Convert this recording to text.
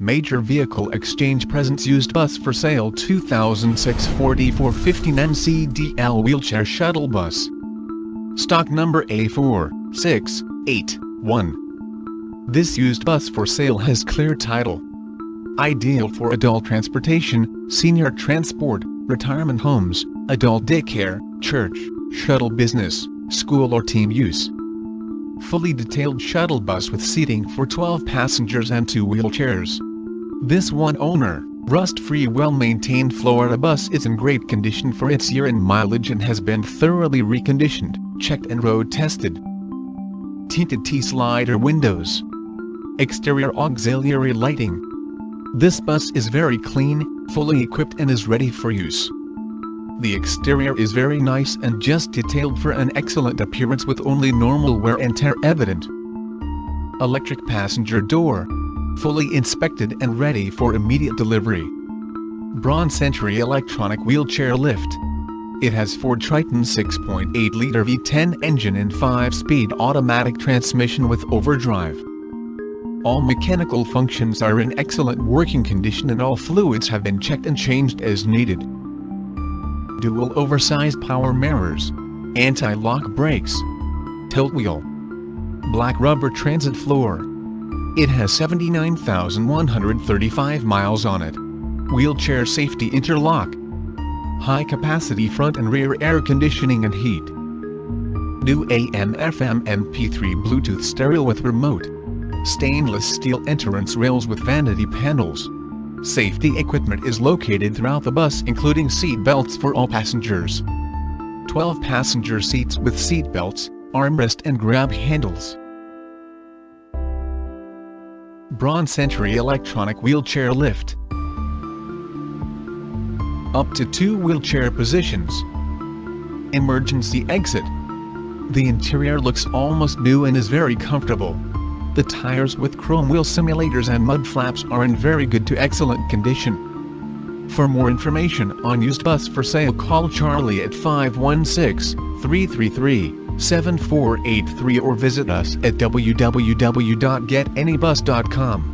Major Vehicle Exchange presents used bus for sale 2006 4415 Non-CDL wheelchair shuttle bus. Stock number A4681. This used bus for sale has clear title. Ideal for adult transportation, senior transport, retirement homes, adult daycare, church, shuttle business, school or team use. Fully detailed shuttle bus with seating for 12 passengers and two wheelchairs. This one owner, rust-free well-maintained Florida bus is in great condition for its year and mileage and has been thoroughly reconditioned, checked and road tested. Tinted T-slider windows. Exterior auxiliary lighting. This bus is very clean, fully equipped and is ready for use. The exterior is very nice and just detailed for an excellent appearance with only normal wear and tear evident. Electric passenger door. Fully inspected and ready for immediate delivery. Braun Century electronic wheelchair lift. It has Ford Triton 6.8-liter V10 engine and 5-speed automatic transmission with overdrive. All mechanical functions are in excellent working condition and all fluids have been checked and changed as needed dual oversized power mirrors, anti-lock brakes, tilt wheel, black rubber transit floor. It has 79,135 miles on it. Wheelchair safety interlock. High capacity front and rear air conditioning and heat. New AM FM MP3 Bluetooth stereo with remote. Stainless steel entrance rails with vanity panels. Safety equipment is located throughout the bus including seat belts for all passengers. 12 passenger seats with seat belts, armrest and grab handles. Braun Century electronic wheelchair lift. Up to two wheelchair positions. Emergency exit. The interior looks almost new and is very comfortable. The tires with chrome wheel simulators and mud flaps are in very good to excellent condition. For more information on used bus for sale call Charlie at 516-333-7483 or visit us at www.getanybus.com.